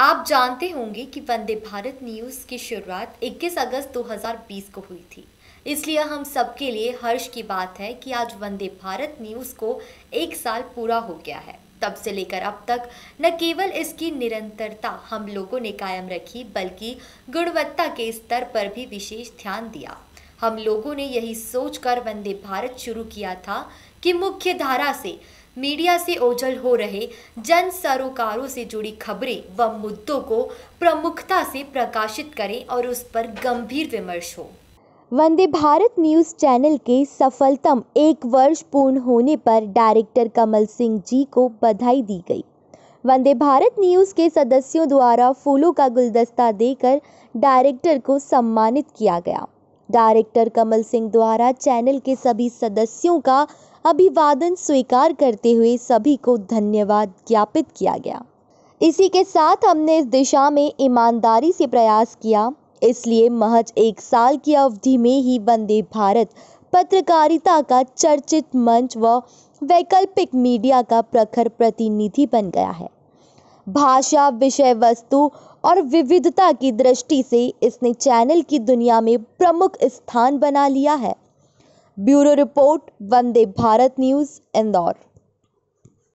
आप जानते होंगे कि वंदे भारत न्यूज़ की शुरुआत 21 अगस्त 2020 को हुई थी। इसलिए हम सबके लिए हर्ष की बात है कि आज वंदे भारत न्यूज़ को एक साल पूरा हो गया है। तब से लेकर अब तक न केवल इसकी निरंतरता हम लोगों ने कायम रखी, बल्कि गुणवत्ता के स्तर पर भी विशेष ध्यान दिया। हम लोगों ने यही सोचकर वंदे भारत शुरू किया था कि मुख्य धारा से, मीडिया से ओझल हो रहे जन सरोकारों से जुड़ी खबरें व मुद्दों को प्रमुखता से प्रकाशित करें और उस पर गंभीर विमर्श हो। वंदे भारत न्यूज़ चैनल के सफलतम एक वर्ष पूर्ण होने पर डायरेक्टर कमल सिंह जी को बधाई दी गई। वंदे भारत न्यूज़ के सदस्यों द्वारा फूलों का गुलदस्ता देकर डायरेक्टर को सम्मानित किया गया। डायरेक्टर कमल सिंह द्वारा चैनल के सभी सदस्यों का अभिवादन स्वीकार करते हुए सभी को धन्यवाद ज्ञापित किया गया। इसी के साथ हमने इस दिशा में ईमानदारी से प्रयास किया। इसलिए महज एक साल की अवधि में ही वंदे भारत पत्रकारिता का चर्चित मंच व वैकल्पिक मीडिया का प्रखर प्रतिनिधि बन गया है। भाषा, विषय वस्तु और विविधता की दृष्टि से इसने चैनल की दुनिया में प्रमुख स्थान बना लिया है। Bureau report, Vande Bharat news, Indore.